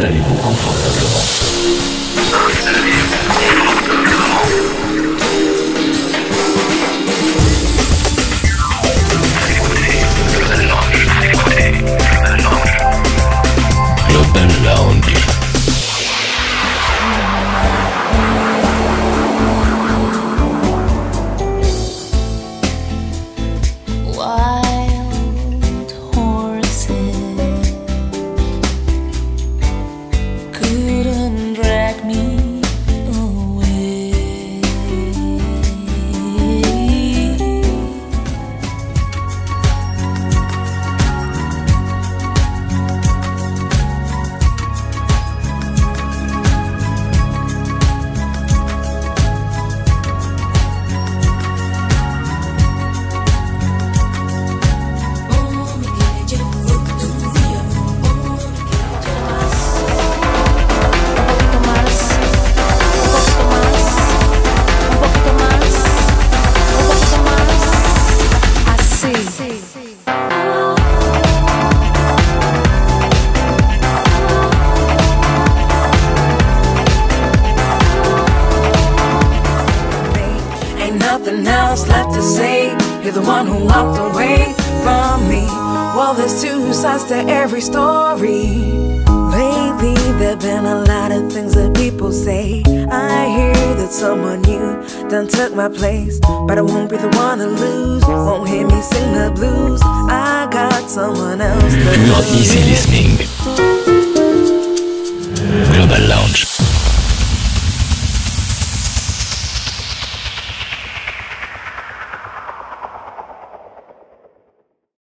Installez-vous confortablement. Nothing else left to say. You're the one who walked away from me. Well, there's two sides to every story. Lately, there've been a lot of things that people say. I hear that someone new done took my place, but I won't be the one to lose. Won't hear me sing the blues. I got someone else. lose. easy listening.